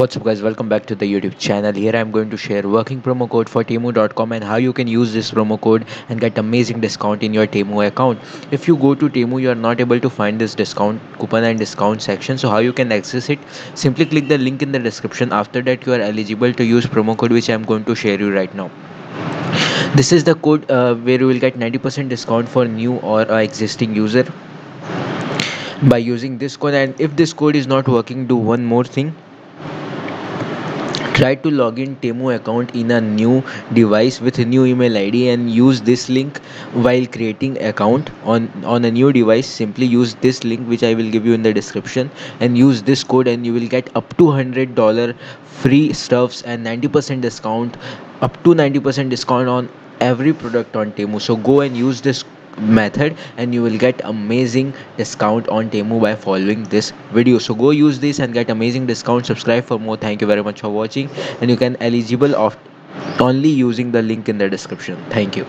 What's up guys? Welcome back to the YouTube channel. Here I'm going to share working promo code for Temu.com and how you can use this promo code and get amazing discount in your Temu account. If you go to Temu you are not able to find this discount coupon and discount section so how you can access it? Simply click the link in the description. After that you are eligible to use promo code which I'm going to share you right now. This is the code uh, where you will get 90% discount for new or uh, existing user. By using this code and if this code is not working do one more thing try to log in Temu account in a new device with a new email ID and use this link while creating account on on a new device. Simply use this link which I will give you in the description and use this code and you will get up to hundred dollar free stuffs and 90% discount up to 90% discount on every product on Temu. So go and use this method and you will get amazing discount on Temu by following this video. So go use this and get amazing discount. Subscribe for more. Thank you very much for watching. And you can eligible of only using the link in the description. Thank you